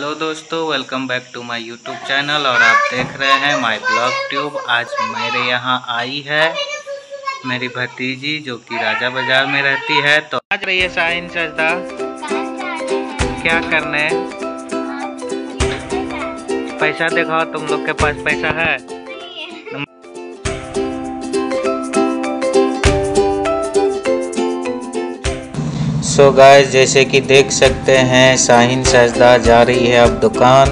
Hello दोस्तों welcome back to my YouTube channel और आप देख रहे हैं माय ब्लॉग ट्यूब आज मेरे यहाँ आई है मेरी भतीजी जो कि राजा बाज़ार में रहती है। तो आज रही है साइन सजदा क्या करने? पैसा दिखाओ तुम लोग के पास पैसा है? सो so गाइस जैसे कि देख सकते हैं, शाहीन सजदा जा रही है अब दुकान।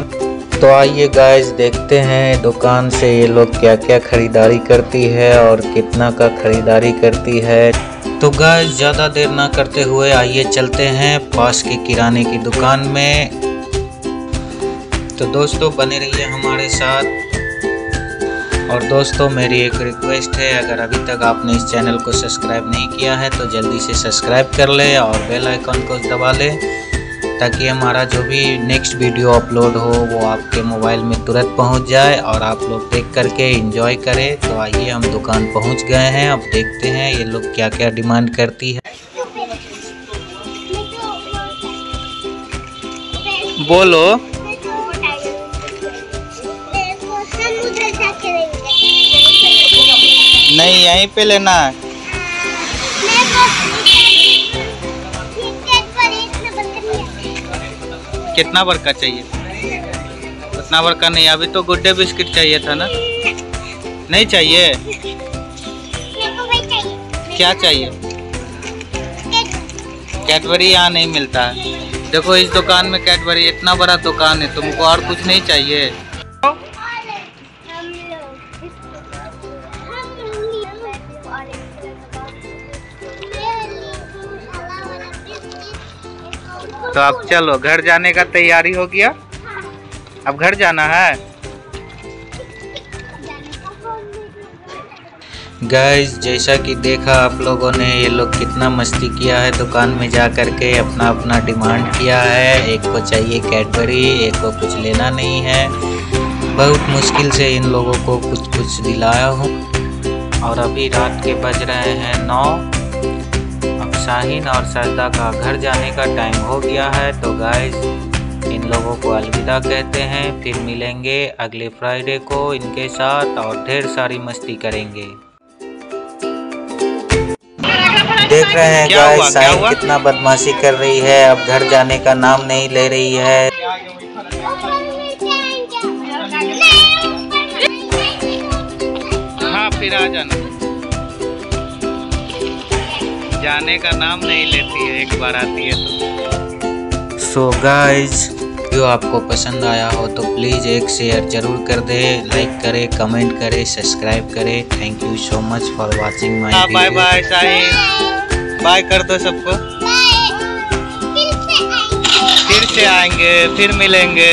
तो आइए गाइस देखते हैं दुकान से ये लोग क्या क्या खरीदारी करती है और कितना का खरीदारी करती है। तो गाइस ज़्यादा देर ना करते हुए आइए चलते हैं पास के किराने की दुकान में। तो दोस्तों, बने रहिए हमारे साथ। और दोस्तों, मेरी एक रिक्वेस्ट है, अगर अभी तक आपने इस चैनल को सब्सक्राइब नहीं किया है तो जल्दी से सब्सक्राइब कर ले और बेल आइकन को दबा ले, ताकि हमारा जो भी नेक्स्ट वीडियो अपलोड हो, वो आपके मोबाइल में तुरंत पहुँच जाए और आप लोग देख करके एंजॉय करें। तो आइए, हम दुकान पहुँच गए हैं। अब देखते हैं, ये लोग क्या क्या डिमांड करती है। बोलो। यहीं पे लेना है। कितना बार का चाहिए? उतना बार का नहीं अभी तो गुड्डे बिस्किट चाहिए था ना। नहीं चाहिए? क्या चाहिए? कैडबरी यहाँ नहीं मिलता। है देखो इस दुकान में कैडबरी इतना बड़ा दुकान है तुमको और कुछ नहीं चाहिए। तो अब चलो, घर जाने का तैयारी हो गया। अब घर जाना है। गाइस जैसा कि देखा आप लोगों ने, ये लोग कितना मस्ती किया है दुकान में जा कर के अपना अपना डिमांड किया है। एक को चाहिए कैडबरी एक को कुछ लेना नहीं है। बहुत मुश्किल से इन लोगों को कुछ कुछ दिलाया हूँ। और अभी रात के बज रहे हैं नौ। शाहीन और सरदा का घर जाने का टाइम हो गया है। तो गाइस इन लोगों को अलविदा कहते हैं। फिर मिलेंगे अगले फ्राइडे को इनके साथ और ढेर सारी मस्ती करेंगे। देख रहे हैं गाइस शाहीन कितना बदमाशी कर रही है। अब घर जाने का नाम नहीं ले रही है। हाँ फिर आ जाना। जाने का नाम नहीं लेती है एक बार आती है तो। सो गाइज़ वीडियो आपको पसंद आया हो तो प्लीज़ एक शेयर ज़रूर कर दे लाइक करे कमेंट करे सब्सक्राइब करे। Thank you so much for watching my video bye bye Shaheen bye कर दो सबको। फिर से आएँगे फिर मिलेंगे।